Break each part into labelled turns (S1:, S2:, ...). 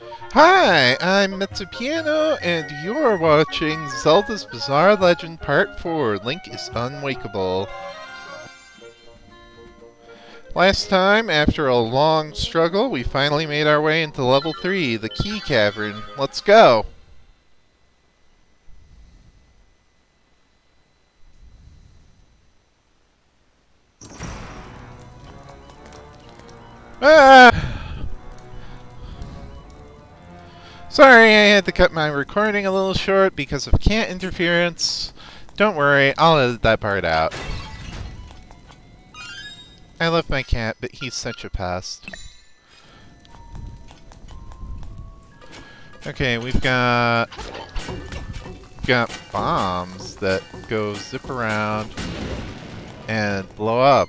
S1: Hi, I'm Mezzopiano, and you're watching Zelda's Bizarre Legend Part 4, Link is Unwakeable. Last time, after a long struggle, we finally made our way into level 3, the Key Cavern. Let's go! Ah! Sorry, I had to cut my recording a little short because of cat interference. Don't worry, I'll edit that part out. I love my cat, but he's such a pest. Okay, we've got... Got bombs that go zip around and blow up.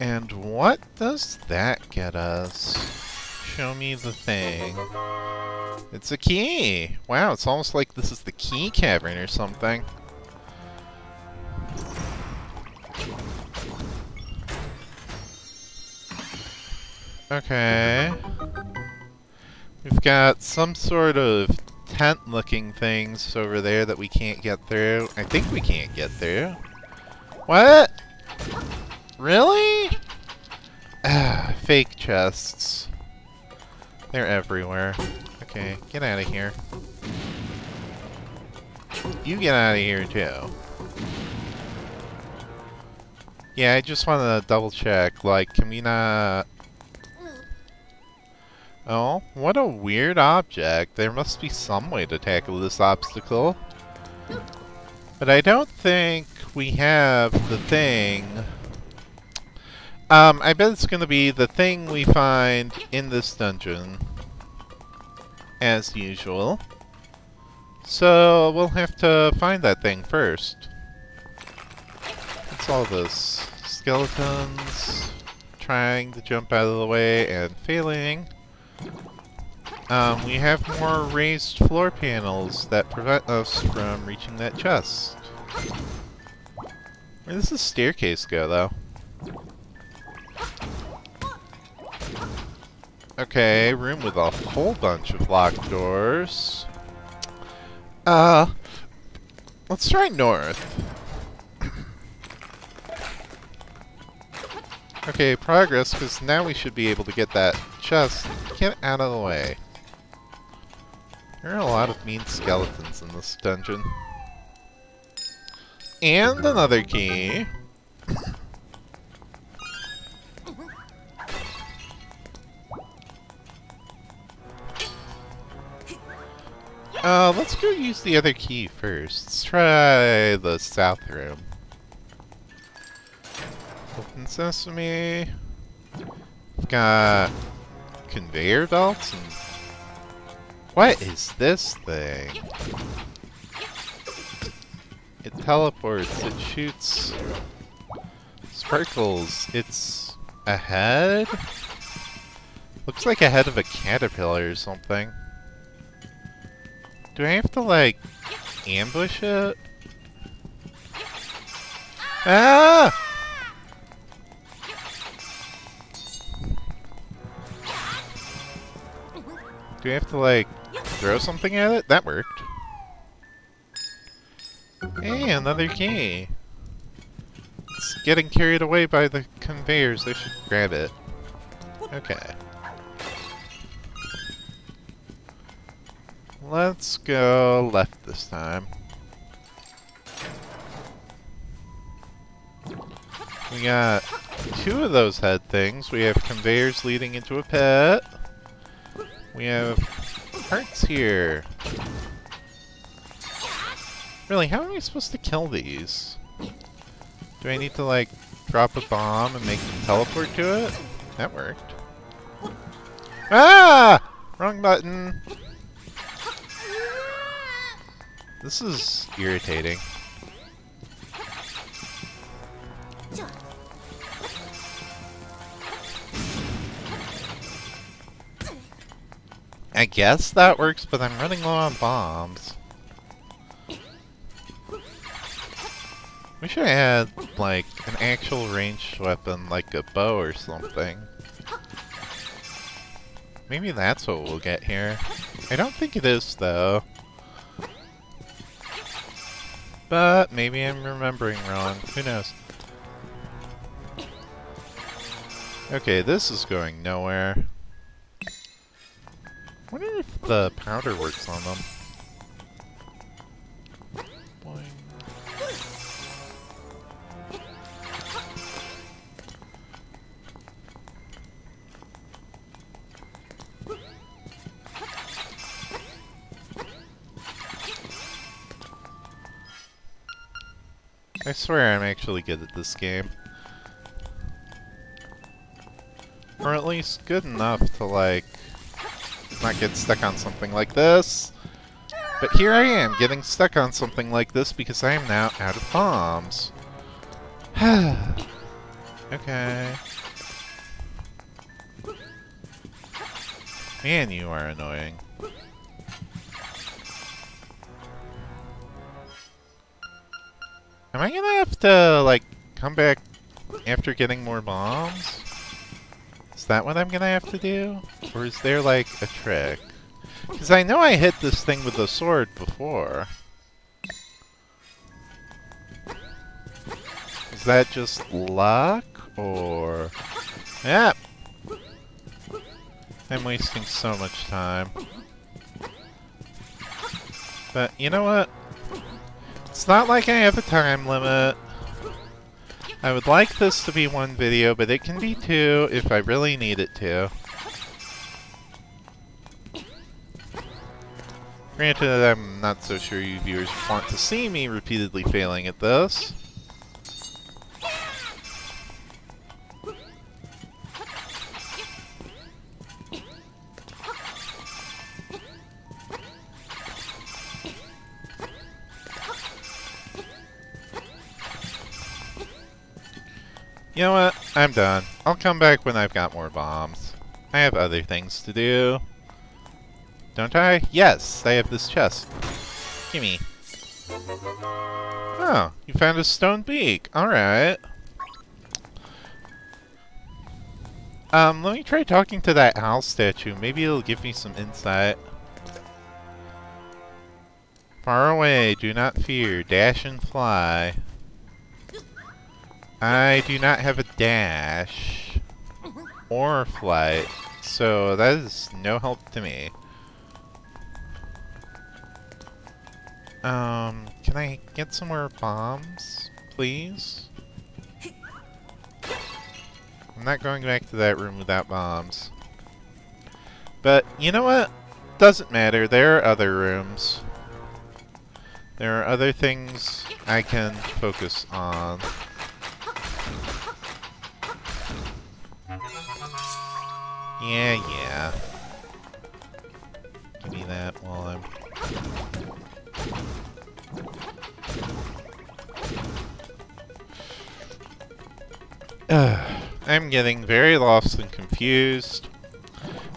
S1: And what does that get us? Show me the thing. It's a key! Wow, it's almost like this is the key cavern or something. Okay. We've got some sort of tent-looking things over there that we can't get through. I think we can't get through. What? Really? Ah, fake chests. They're everywhere. Okay, get out of here. You get out of here too. Yeah, I just want to double check. Like, can we not... Oh, what a weird object. There must be some way to tackle this obstacle. But I don't think we have the thing um, I bet it's gonna be the thing we find in this dungeon. As usual. So, we'll have to find that thing first. What's all this? Skeletons trying to jump out of the way and failing. Um, we have more raised floor panels that prevent us from reaching that chest. Where does the staircase go, though? Okay, room with a whole bunch of locked doors. Uh, let's try north. okay, progress, because now we should be able to get that chest. Get out of the way. There are a lot of mean skeletons in this dungeon. And another key. Uh, let's go use the other key first. Let's try the south room. Open sesame. We've got conveyor belts and... What is this thing? It teleports, it shoots sparkles. It's a head? Looks like a head of a caterpillar or something. Do I have to, like, ambush it? Ah! Do I have to, like, throw something at it? That worked. Hey, another key. It's getting carried away by the conveyors. I should grab it. Okay. Let's go left this time. We got two of those head things. We have conveyors leading into a pit. We have hearts here. Really, how am I supposed to kill these? Do I need to, like, drop a bomb and make them teleport to it? That worked. Ah! Wrong button. This is irritating. I guess that works, but I'm running low on bombs. Wish I had like, an actual ranged weapon, like a bow or something. Maybe that's what we'll get here. I don't think it is, though. But maybe I'm remembering wrong. Who knows? Okay, this is going nowhere. wonder if the powder works on them. Swear I'm actually good at this game. Or at least good enough to, like, not get stuck on something like this. But here I am, getting stuck on something like this because I am now out of bombs. okay. Man, you are annoying. Am I gonna have to, like, come back after getting more bombs? Is that what I'm gonna have to do? Or is there, like, a trick? Because I know I hit this thing with a sword before. Is that just luck? Or... Yeah! I'm wasting so much time. But, you know what? It's not like I have a time limit. I would like this to be one video, but it can be two if I really need it to. Granted, I'm not so sure you viewers want to see me repeatedly failing at this. You know what? I'm done. I'll come back when I've got more bombs. I have other things to do. Don't I? Yes, I have this chest. Gimme. Oh, you found a stone beak. Alright. Um, let me try talking to that owl statue. Maybe it'll give me some insight. Far away, do not fear, dash and fly. I do not have a dash or flight, so that is no help to me. Um, can I get some more bombs, please? I'm not going back to that room without bombs. But, you know what? Doesn't matter, there are other rooms. There are other things I can focus on. Yeah, yeah. Give me that while I'm... I'm getting very lost and confused.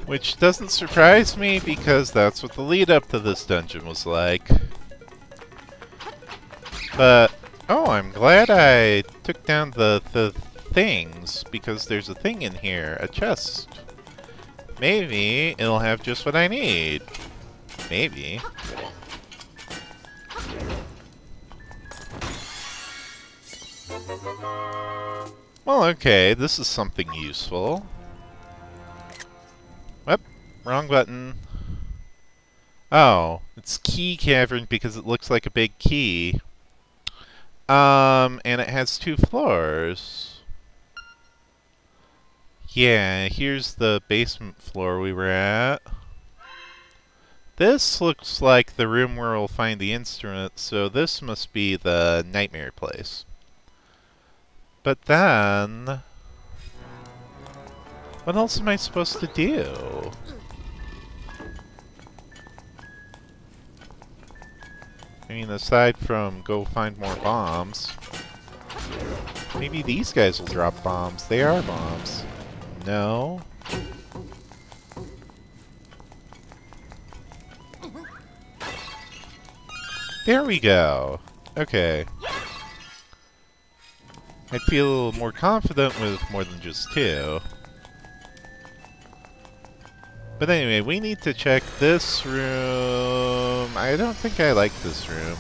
S1: Which doesn't surprise me because that's what the lead up to this dungeon was like. But, oh, I'm glad I took down the, the things because there's a thing in here, a chest. Maybe it'll have just what I need. Maybe. Well, okay, this is something useful. Whoop, wrong button. Oh, it's Key Cavern because it looks like a big key. Um, and it has two floors. Yeah, here's the basement floor we were at. This looks like the room where we'll find the instrument, so this must be the nightmare place. But then... What else am I supposed to do? I mean, aside from go find more bombs... Maybe these guys will drop bombs. They are bombs. No. There we go. Okay. I'd feel more confident with more than just two. But anyway, we need to check this room. I don't think I like this room.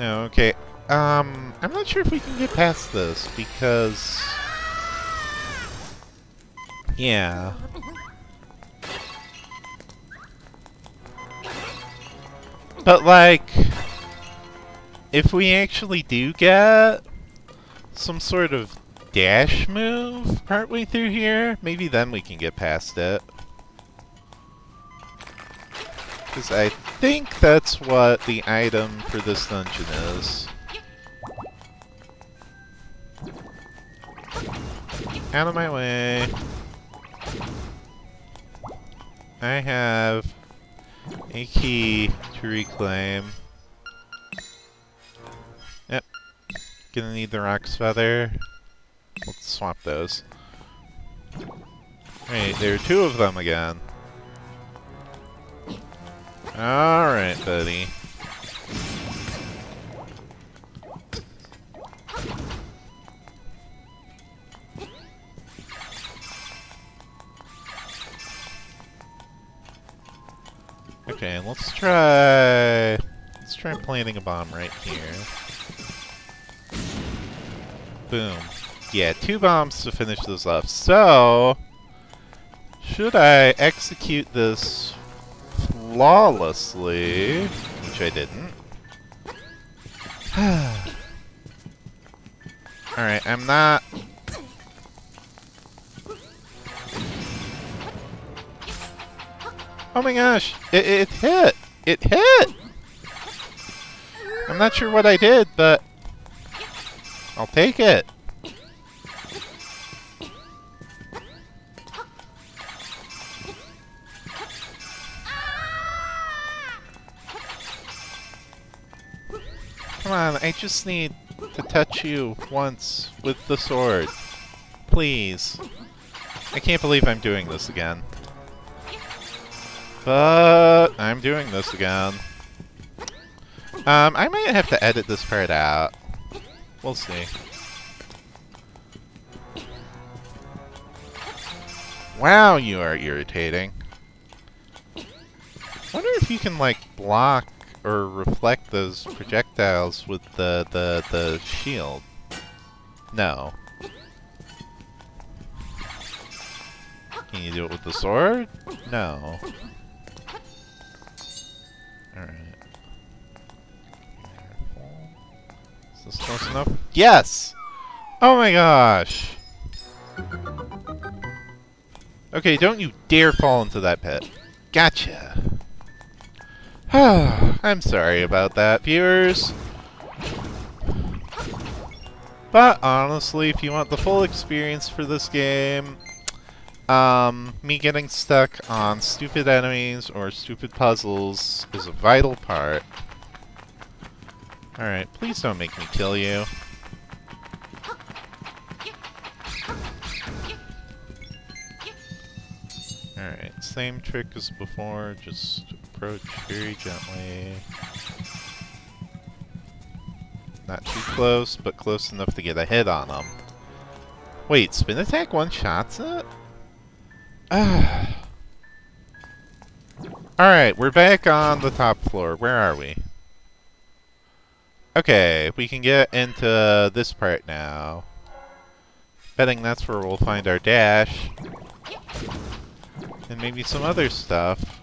S1: No, okay. Um, I'm not sure if we can get past this, because... Yeah. But, like... If we actually do get some sort of dash move partway through here, maybe then we can get past it. Because I think that's what the item for this dungeon is. Out of my way. I have a key to reclaim. Yep. Gonna need the Roc's Feather. Let's swap those. Hey, there are two of them again. Alright, buddy. Okay, let's try... Let's try planting a bomb right here. Boom. Yeah, two bombs to finish this off. So... Should I execute this flawlessly, which I didn't. Alright, I'm not... Oh my gosh! It, it hit! It hit! I'm not sure what I did, but... I'll take it. Come on, I just need to touch you once with the sword. Please. I can't believe I'm doing this again. But I'm doing this again. Um, I might have to edit this part out. We'll see. Wow, you are irritating. wonder if you can, like, block or reflect those projectiles with the, the, the shield. No. Can you do it with the sword? No. Close enough? Yes! Oh my gosh! Okay, don't you dare fall into that pit. Gotcha! I'm sorry about that, viewers. But honestly, if you want the full experience for this game, um, me getting stuck on stupid enemies or stupid puzzles is a vital part. Alright, please don't make me kill you. Alright, same trick as before, just approach very gently. Not too close, but close enough to get a hit on them. Wait, spin attack one-shots it? Alright, we're back on the top floor. Where are we? Okay, we can get into this part now. Betting that's where we'll find our dash. And maybe some other stuff.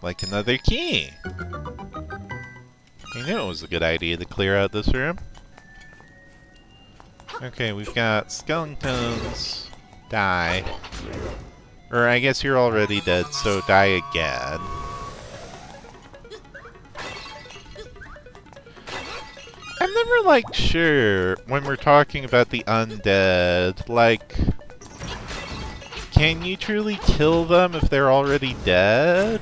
S1: Like another key! I knew it was a good idea to clear out this room. Okay, we've got skeletons. Die. Or I guess you're already dead, so die again. I'm never, like, sure when we're talking about the undead, like... Can you truly kill them if they're already dead?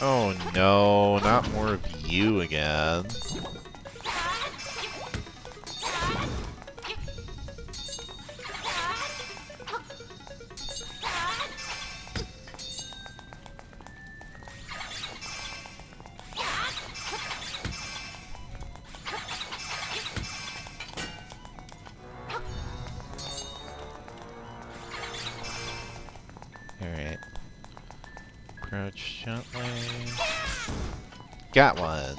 S1: Oh no, not more of you again. Approach gently. Got one.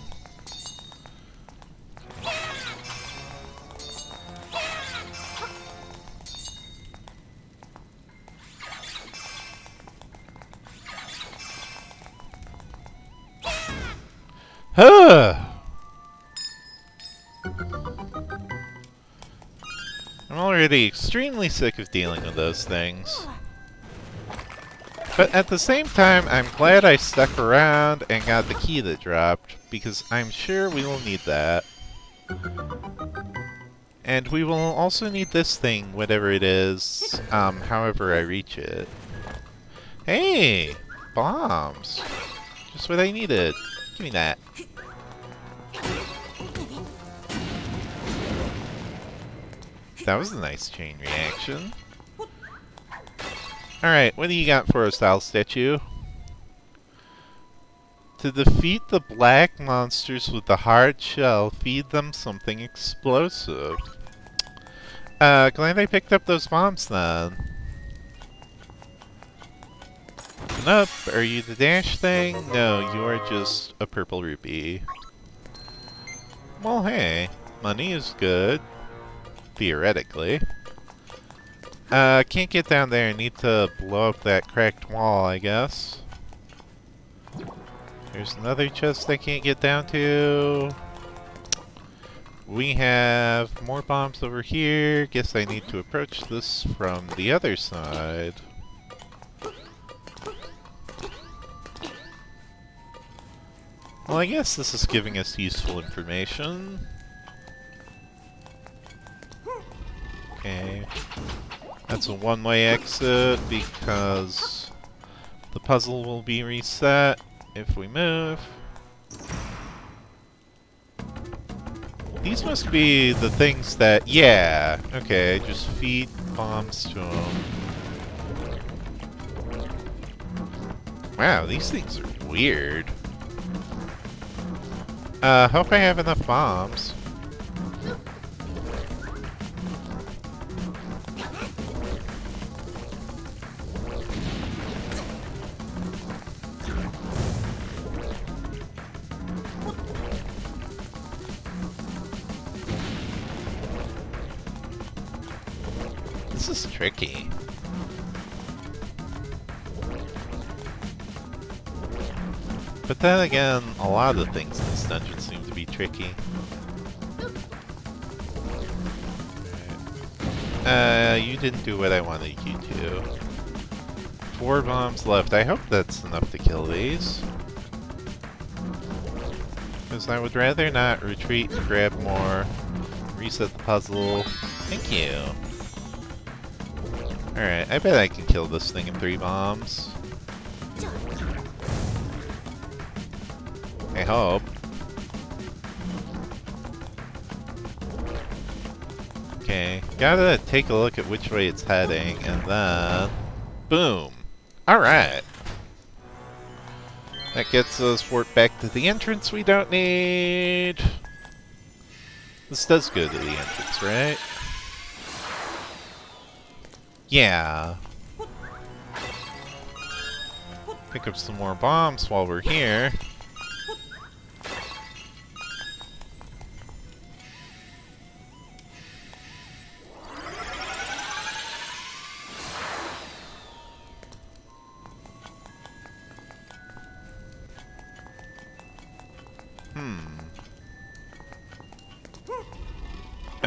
S1: Huh. I'm already extremely sick of dealing with those things. But at the same time, I'm glad I stuck around and got the key that dropped, because I'm sure we will need that. And we will also need this thing, whatever it is, um, however I reach it. Hey! Bombs! Just what I needed. Give me that. That was a nice chain reaction. Alright, what do you got for a Style Statue? To defeat the black monsters with the hard shell, feed them something explosive. Uh, glad I picked up those bombs then. Open up. Are you the dash thing? No, you are just a purple rupee. Well, hey. Money is good. Theoretically. Uh, can't get down there. Need to blow up that cracked wall, I guess. There's another chest I can't get down to. We have more bombs over here. Guess I need to approach this from the other side. Well, I guess this is giving us useful information. Okay. That's a one-way exit because the puzzle will be reset if we move. These must be the things that... Yeah, okay, just feed bombs to them. Wow, these things are weird. Uh, hope I have enough bombs. But then again, a lot of the things in this dungeon seem to be tricky. Uh, you didn't do what I wanted you to. Four bombs left. I hope that's enough to kill these. Because I would rather not retreat and grab more. Reset the puzzle. Thank you. Alright, I bet I can kill this thing in three bombs. Hope. Okay, gotta take a look at which way it's heading, and then... Boom! Alright! That gets us warped back to the entrance we don't need. This does go to the entrance, right? Yeah. Pick up some more bombs while we're here.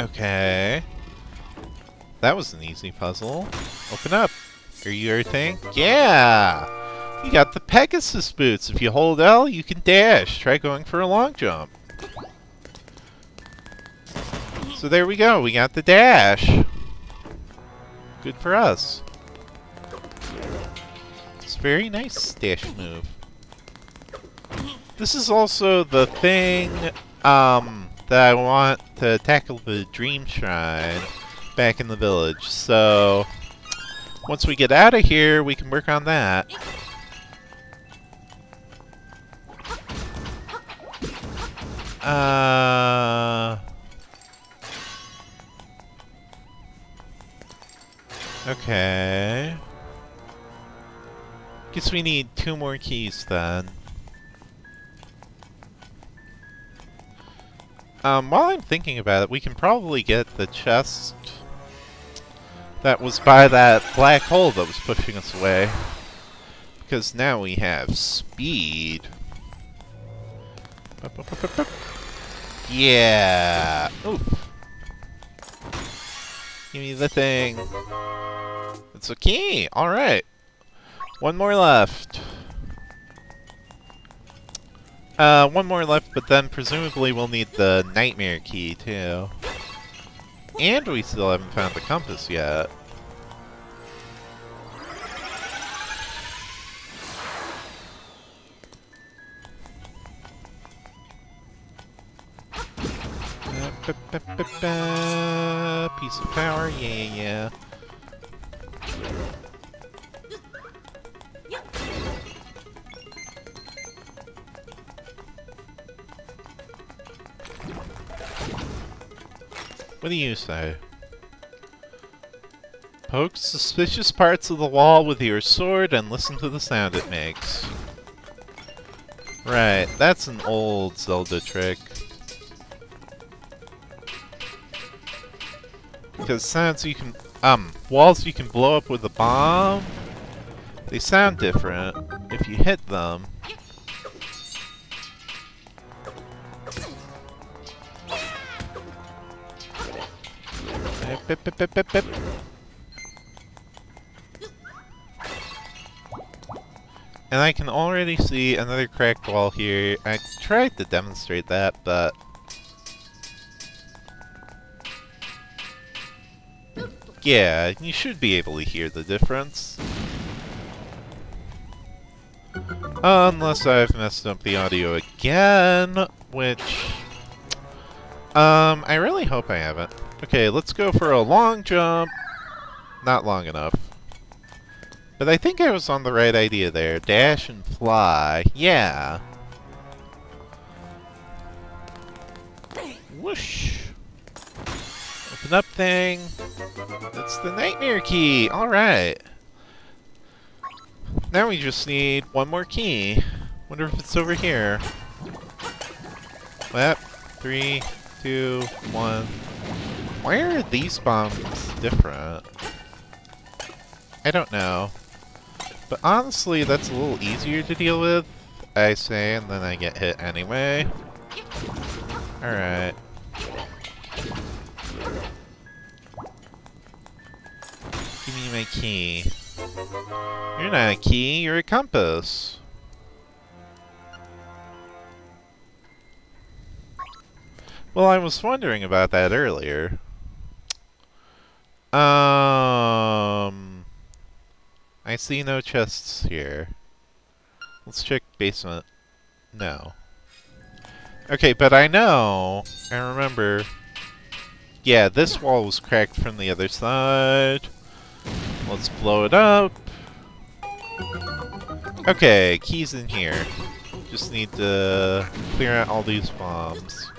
S1: Okay. That was an easy puzzle. Open up. Are you everything? Yeah! You got the Pegasus boots. If you hold L, you can dash. Try going for a long jump. So there we go. We got the dash. Good for us. It's a very nice dash move. This is also the thing um, that I want to tackle the Dream Shrine back in the village. So, once we get out of here, we can work on that. Uh... Okay. Guess we need two more keys then. Um, while I'm thinking about it, we can probably get the chest that was by that black hole that was pushing us away. Because now we have speed. Yeah! Oof. Give me the thing. It's a key! Alright. One more left. Uh, one more left, but then presumably we'll need the nightmare key, too. And we still haven't found the compass yet. Piece of power, yeah, yeah, yeah. What do you say? Poke suspicious parts of the wall with your sword and listen to the sound it makes. Right, that's an old Zelda trick. Because sounds you can... Um, walls you can blow up with a bomb, they sound different if you hit them. Bip, bip, bip, bip, bip. And I can already see another cracked wall here. I tried to demonstrate that, but... Yeah, you should be able to hear the difference. Unless I've messed up the audio again, which... Um, I really hope I haven't. Okay, let's go for a long jump. Not long enough. But I think I was on the right idea there. Dash and fly. Yeah. Whoosh. Open up thing. That's the nightmare key. Alright. Now we just need one more key. Wonder if it's over here. Well, three, two, one. Why are these bombs different? I don't know. But honestly, that's a little easier to deal with, I say, and then I get hit anyway. Alright. Give me my key. You're not a key, you're a compass. Well, I was wondering about that earlier. Um, I see no chests here. Let's check basement. No. Okay, but I know, I remember, yeah, this wall was cracked from the other side. Let's blow it up. Okay, keys in here. Just need to clear out all these bombs.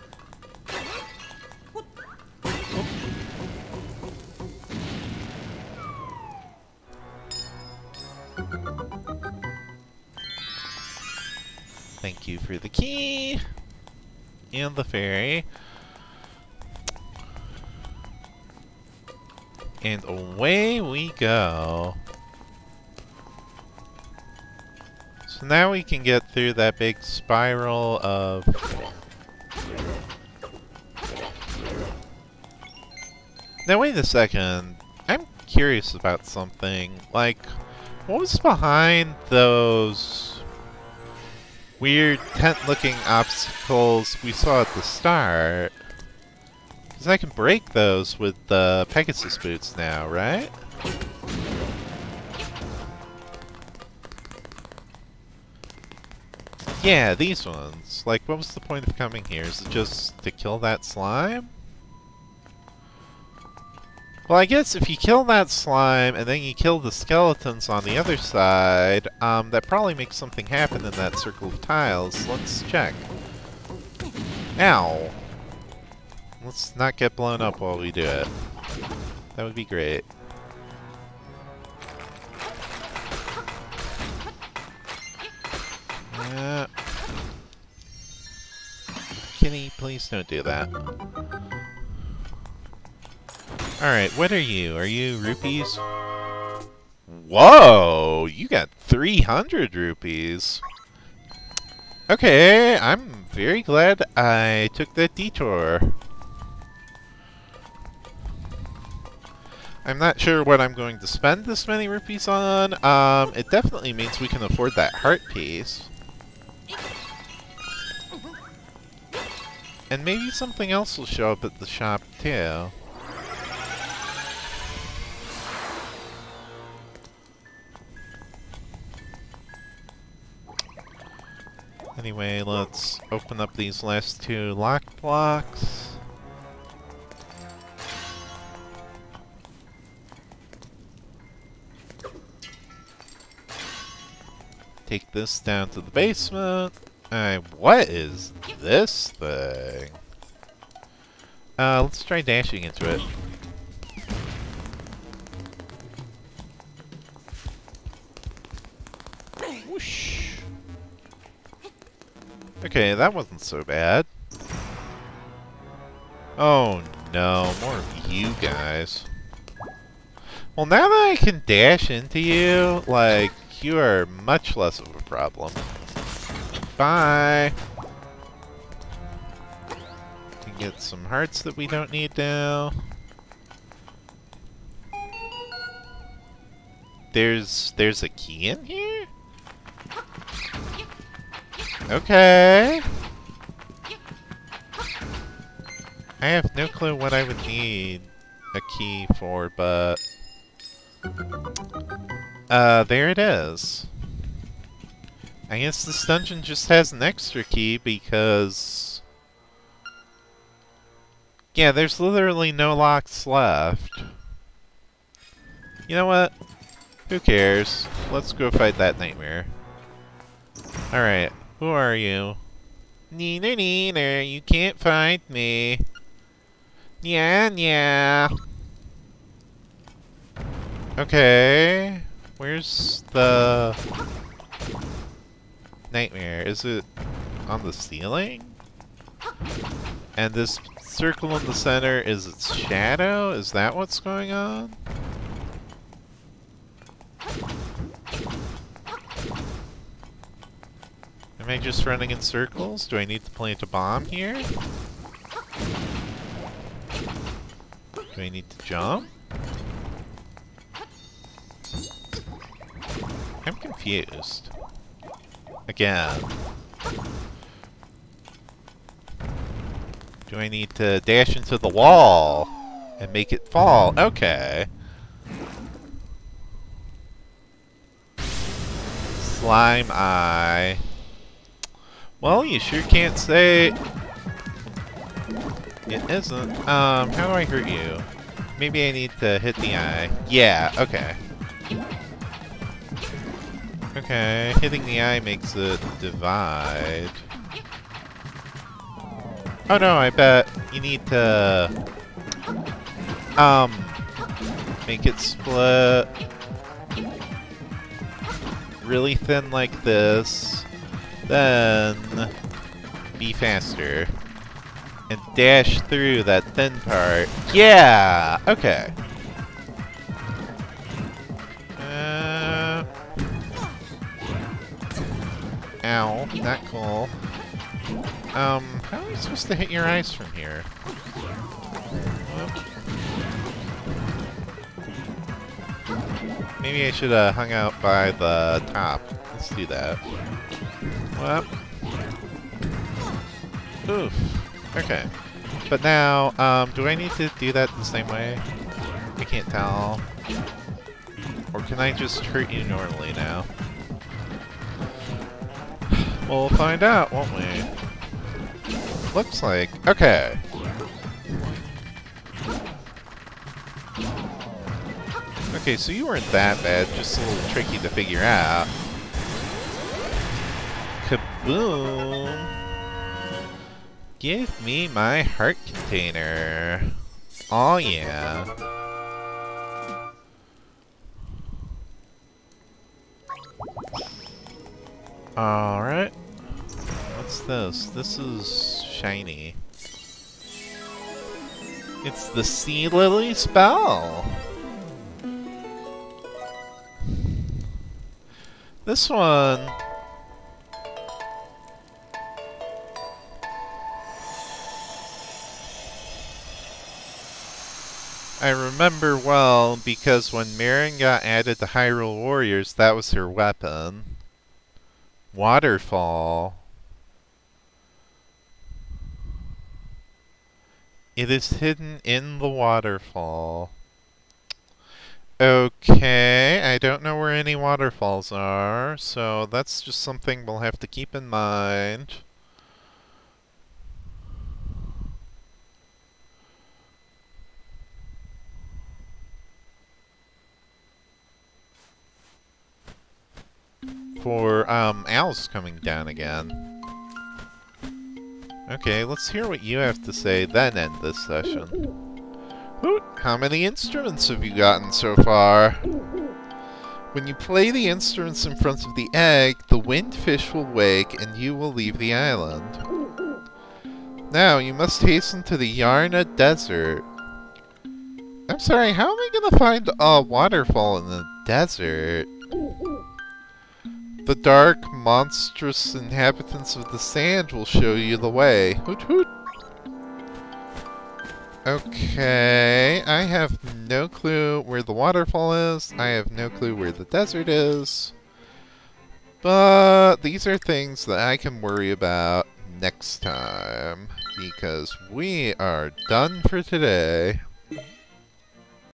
S1: Thank you for the key. And the fairy. And away we go. So now we can get through that big spiral of... Now wait a second. I'm curious about something. Like, what was behind those weird tent-looking obstacles we saw at the start. Because I can break those with the Pegasus boots now, right? Yeah, these ones. Like, what was the point of coming here? Is it just to kill that slime? Well, I guess if you kill that slime and then you kill the skeletons on the other side, um, that probably makes something happen in that circle of tiles. Let's check. Ow! Let's not get blown up while we do it. That would be great. Uh, Kitty, please don't do that. Alright, what are you? Are you rupees? Whoa! You got 300 rupees! Okay, I'm very glad I took that detour. I'm not sure what I'm going to spend this many rupees on. Um, it definitely means we can afford that heart piece. And maybe something else will show up at the shop, too. Anyway, let's open up these last two lock blocks. Take this down to the basement. Alright, what is this thing? Uh, let's try dashing into it. Okay, that wasn't so bad. Oh no, more of you guys. Well, now that I can dash into you, like, you are much less of a problem. Bye! Can get some hearts that we don't need now. There's, there's a key in here? Okay. I have no clue what I would need a key for, but... Uh, there it is. I guess this dungeon just has an extra key because... Yeah, there's literally no locks left. You know what? Who cares? Let's go fight that nightmare. Alright, who are you? Neener neener, you can't find me. Yeah, yeah. Okay. Where's the nightmare? Is it on the ceiling? And this circle in the center is its shadow? Is that what's going on? Am I just running in circles? Do I need to plant a bomb here? Do I need to jump? I'm confused. Again. Do I need to dash into the wall and make it fall? Okay. Slime eye. Well, you sure can't say it isn't. Um, how do I hurt you? Maybe I need to hit the eye. Yeah, okay. Okay, hitting the eye makes it divide. Oh no, I bet you need to... Um... Make it split... Really thin like this. Then... Be faster. And dash through that thin part. Yeah! Okay. Ow, not cool. Um, how are we supposed to hit your eyes from here? Maybe I should have hung out by the top. Let's do that. Oof. Okay. But now, um, do I need to do that the same way? I can't tell. Or can I just hurt you normally now? We'll find out, won't we? Looks like... Okay. Okay, so you weren't that bad, just a little tricky to figure out. Kaboom! Give me my heart container. Oh yeah. Alright. What's this? This is shiny. It's the Sea Lily's Bell! This one... I remember well because when Marin got added to Hyrule Warriors, that was her weapon. Waterfall. It is hidden in the waterfall. Okay, I don't know where any waterfalls are, so that's just something we'll have to keep in mind. For, um, coming down again. Okay, let's hear what you have to say, then end this session. How many instruments have you gotten so far? When you play the instruments in front of the egg, the Wind Fish will wake and you will leave the island. Now, you must hasten to the Yarna Desert. I'm sorry, how am I gonna find a waterfall in the desert? The dark, monstrous inhabitants of the sand will show you the way. Hoot hoot! Okay, I have no clue where the waterfall is. I have no clue where the desert is. But these are things that I can worry about next time. Because we are done for today.